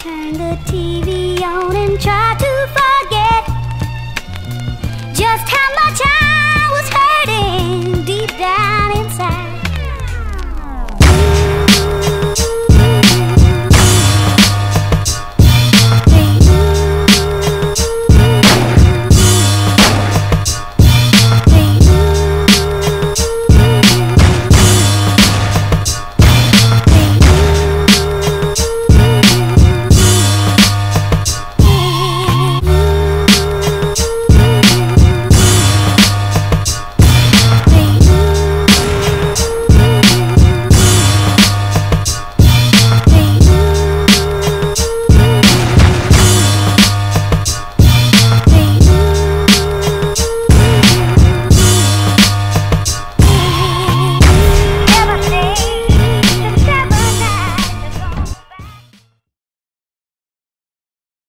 Turn the TV on and try to forget just how